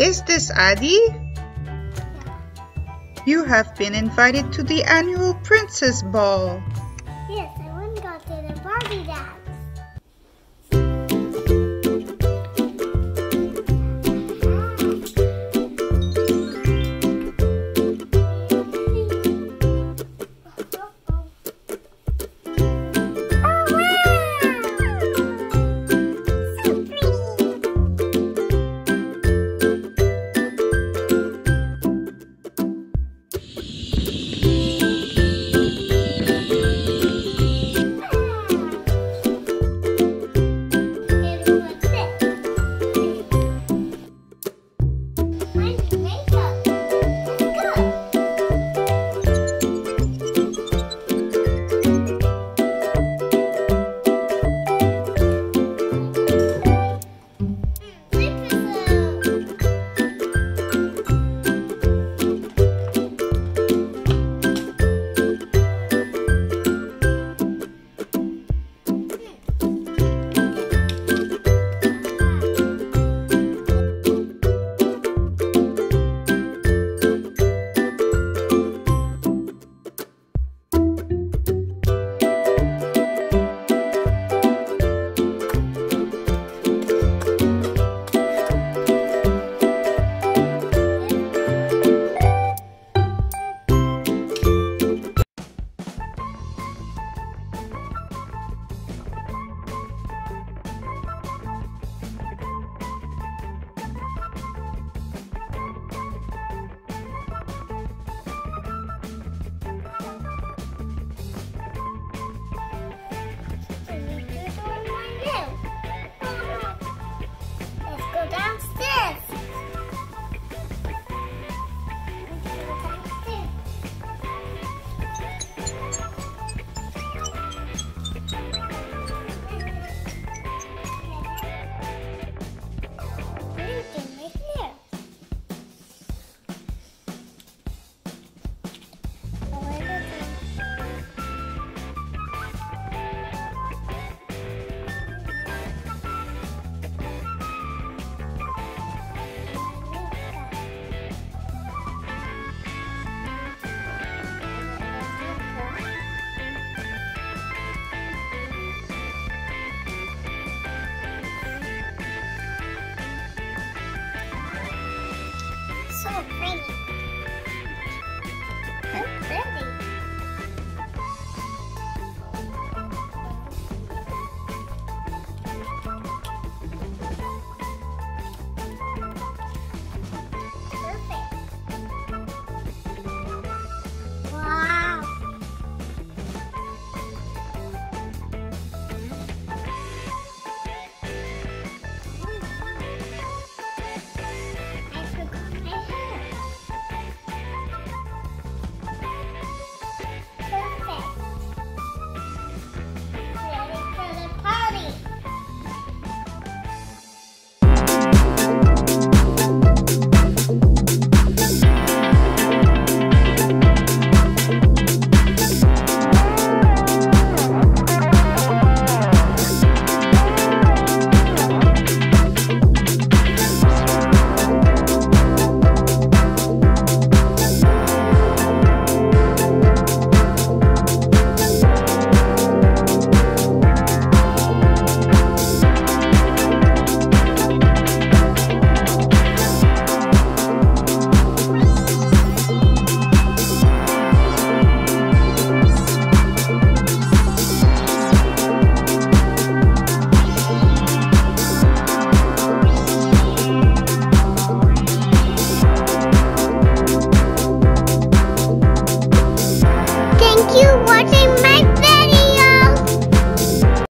is this, Adi? You have been invited to the annual Princess Ball. Yes, I want to go to the Barbie dance.